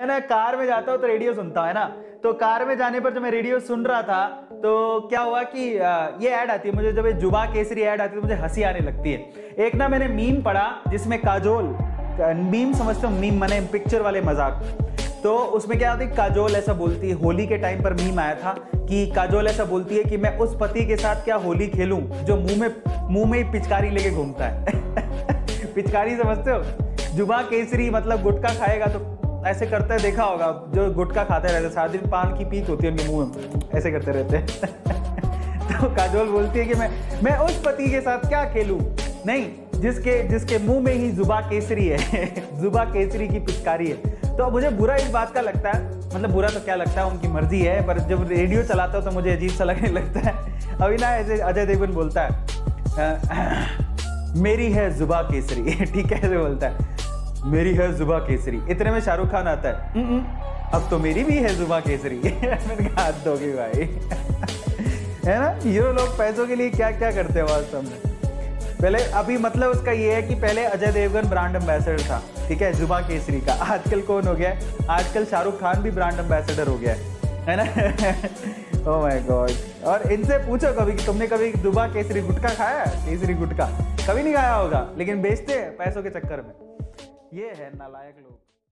मैं ना कार में जाता हूँ तो रेडियो सुनता हूँ, है ना? तो कार में जाने पर जब मैं रेडियो सुन रहा था तो क्या हुआ कि ये ऐड आती है, मुझे जब ये जुबा केसरी ऐड आती है तो मुझे हँसी आने लगती है। एक ना मैंने मीम पढ़ा, जिसमें काजोल मीम समझते हो मीम मैंने पिक्चर वाले मज़ाक। तो उसमें क्या होती है, काजोल ऐसा बोलती है, होली के टाइम पर मीम आया था कि काजोल ऐसा बोलती है कि मैं उस पति के साथ क्या होली खेलूं, जो मुँह में मुँह में ही पिचकारी लेके घूमता है। पिचकारी समझते हो? जुबा केसरी मतलब गुटखा खाएगा तो ऐसे करते हैं, देखा होगा, जो गुटखा खाते रहते सारा दिन पान की पीक होती है उनके मुँह में। ऐसे करते रहते तो काजोल बोलती है कि मैं मैं उस पति के साथ क्या खेलूं? नहीं, जिसके जिसके मुँह में ही जुबा केसरी है। जुबा केसरी की पिचकारी है। तो मुझे बुरा इस बात का लगता है मतलब बुरा तो क्या लगता है, उनकी मर्ज़ी है, पर जब रेडियो चलाता हूँ तो मुझे अजीब सा लगने लगता है। अभी ना ऐसे अजय देवगन बोलता है मेरी है जुबा केसरी। ठीक है, ऐसे बोलता है। मेरी है जुबा केसरी। इतने में शाहरुख खान आता है। अब तो मेरी भी है जुबा केसरी। हाथ दोगे भाई। है ना? हीरो लोग पैसों के लिए क्या क्या करते हैं वास्तव में? पहले, अभी मतलब उसका ये है कि पहले अजय देवगन ब्रांड एम्बेसडर था, ठीक है? जुबा केसरी का। आजकल कौन हो गया आजकल शाहरुख खान भी ब्रांड एम्बेसडर हो गया है। ना? ओ माय गॉड और इनसे पूछो कभी कि तुमने कभी जुबा केसरी गुटका खाया केसरी गुटका कभी नहीं खाया होगा, लेकिन बेचते हैं पैसों के चक्कर में। ये है नालायक लोग।